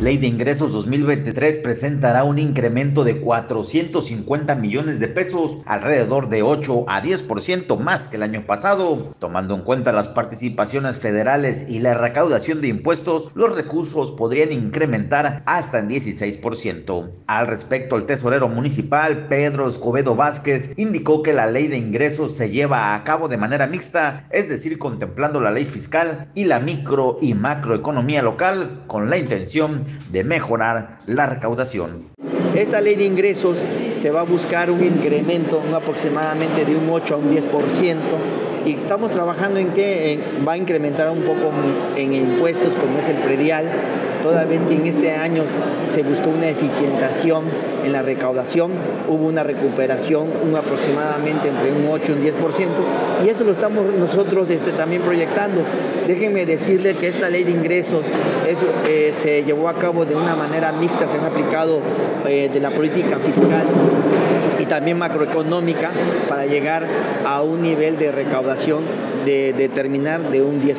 Ley de Ingresos 2023 presentará un incremento de 450 millones de pesos, alrededor de 8 a 10% más que el año pasado. Tomando en cuenta las participaciones federales y la recaudación de impuestos, los recursos podrían incrementar hasta en 16%. Al respecto, el tesorero municipal Pedro Escobedo Vázquez indicó que la ley de ingresos se lleva a cabo de manera mixta, es decir, contemplando la ley fiscal y la micro y macroeconomía local con la intención de mejorar la recaudación. Esta ley de ingresos se va a buscar un incremento un aproximadamente de un 8 a un 10% y estamos trabajando en que va a incrementar un poco en impuestos como es el predial, toda vez que en este año se buscó una eficientación en la recaudación, hubo una recuperación un aproximadamente entre un 8 y un 10%, y eso lo estamos nosotros este, también proyectando. Déjenme decirle que esta ley de ingresos eh, se llevó a cabo de una manera mixta, se han aplicado eh, de la política fiscal y también macroeconómica para llegar a un nivel de recaudación de determinar de un 10%.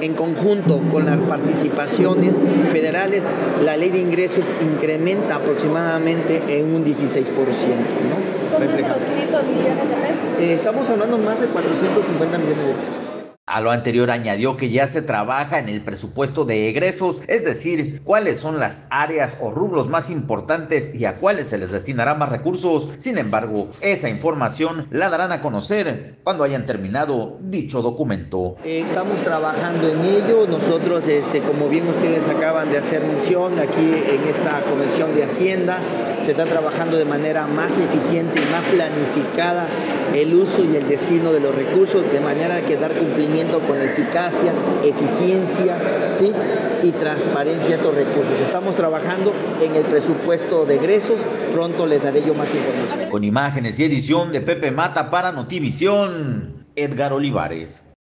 En conjunto con las participaciones federales, la ley de ingresos incrementa aproximadamente en un 16%. ¿no? ¿Son de los 500 millones de pesos? Eh, estamos hablando más de 450 millones de pesos. A lo anterior añadió que ya se trabaja en el presupuesto de egresos, es decir, cuáles son las áreas o rubros más importantes y a cuáles se les destinará más recursos. Sin embargo, esa información la darán a conocer cuando hayan terminado dicho documento. Estamos trabajando en ello. Nosotros, este, como bien ustedes acaban de hacer mención aquí en esta Convención de Hacienda, se está trabajando de manera más eficiente y más planificada el uso y el destino de los recursos, de manera que dar cumplimiento con eficacia, eficiencia ¿sí? y transparencia estos recursos. Estamos trabajando en el presupuesto de egresos, pronto les daré yo más información. Con imágenes y edición de Pepe Mata para Notivisión, Edgar Olivares.